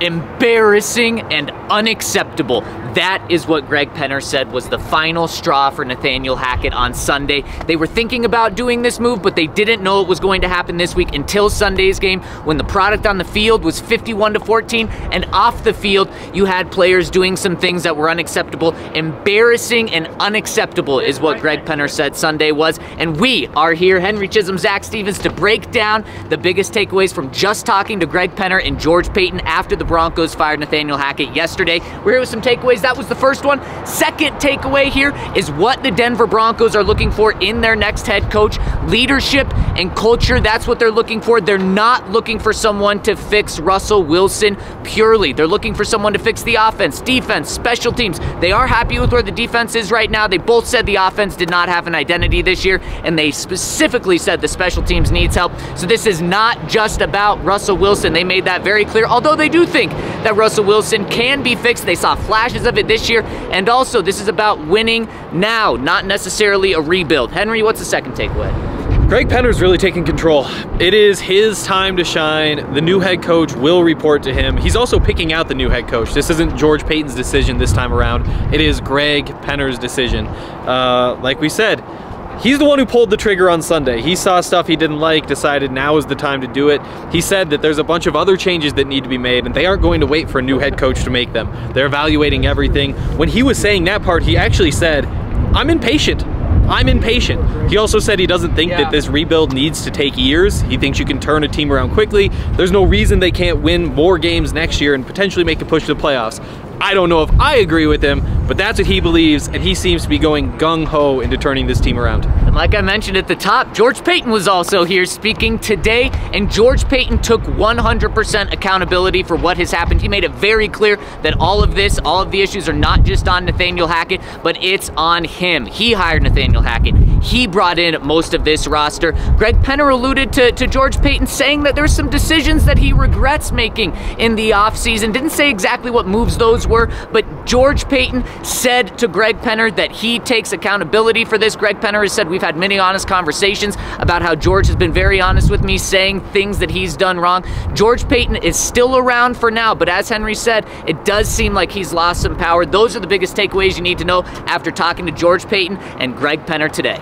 embarrassing and unacceptable. That is what Greg Penner said was the final straw for Nathaniel Hackett on Sunday. They were thinking about doing this move, but they didn't know it was going to happen this week until Sunday's game when the product on the field was 51 to 14 and off the field you had players doing some things that were unacceptable. Embarrassing and unacceptable is what Greg Penner said Sunday was. And we are here, Henry Chisholm, Zac Stevens, to break down the biggest takeaways from just talking to Greg Penner and George Paton after the Broncos fired Nathaniel Hackett yesterday. We're here with some takeaways. That was the first one. Second takeaway here is what the Denver Broncos are looking for in their next head coach leadership and culture. That's what they're looking for. They're not looking for someone to fix Russell Wilson purely. They're looking for someone to fix the offense, defense, special teams. They are happy with where the defense is right now. They both said the offense did not have an identity this year, and they specifically said the special teams needs help. So this is not just about Russell Wilson. They made that very clear, although they do think that Russell Wilson can be fixed. They saw flashes of it this year. And also, this is about winning now, not necessarily a rebuild. Henry, what's the second takeaway? Greg Penner's really taking control. It is his time to shine. The new head coach will report to him. He's also picking out the new head coach. This isn't George Paton's decision this time around. It is Greg Penner's decision. Uh, like we said, He's the one who pulled the trigger on Sunday. He saw stuff he didn't like, decided now is the time to do it. He said that there's a bunch of other changes that need to be made, and they aren't going to wait for a new head coach to make them. They're evaluating everything. When he was saying that part, he actually said, I'm impatient. I'm impatient. He also said he doesn't think yeah. that this rebuild needs to take years. He thinks you can turn a team around quickly. There's no reason they can't win more games next year and potentially make a push to the playoffs. I don't know if I agree with him, but that's what he believes, and he seems to be going gung-ho into turning this team around. And like I mentioned at the top, George Paton was also here speaking today, and George Paton took 100% accountability for what has happened. He made it very clear that all of this, all of the issues are not just on Nathaniel Hackett, but it's on him. He hired Nathaniel Hackett. He brought in most of this roster. Greg Penner alluded to, to George Paton saying that there's some decisions that he regrets making in the offseason. Didn't say exactly what moves those were, but George Paton said to Greg Penner that he takes accountability for this. Greg Penner has said we've had many honest conversations about how George has been very honest with me, saying things that he's done wrong. George Paton is still around for now, but as Henry said, it does seem like he's lost some power. Those are the biggest takeaways you need to know after talking to George Paton and Greg Penner today.